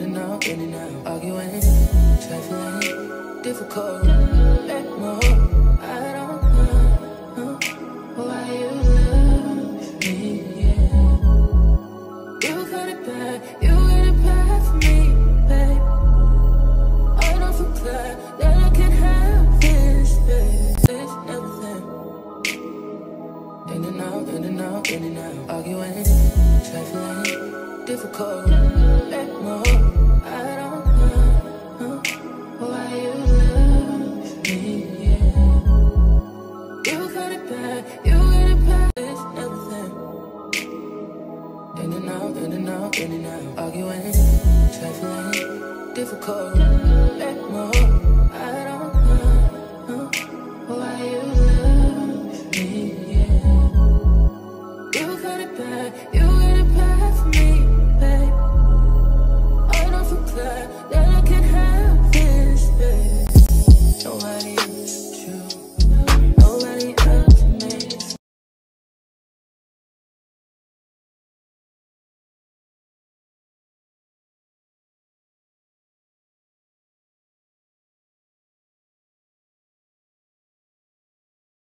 in and out, in and out, arguing, trifling, difficult, eh, let more. I don't know why you love me. Yeah. You got it bad, you got it bad for me, babe. I don't feel glad that I can have this, babe. This everything. In and out, in and out, in and out, arguing, trifling, difficult, eh, let more. out, in and out, in and out. Arguing, trifling, difficult. Let more, I don't know why you love me. Yeah. You it you it me, babe. I do glad that I can have this, babe. Nobody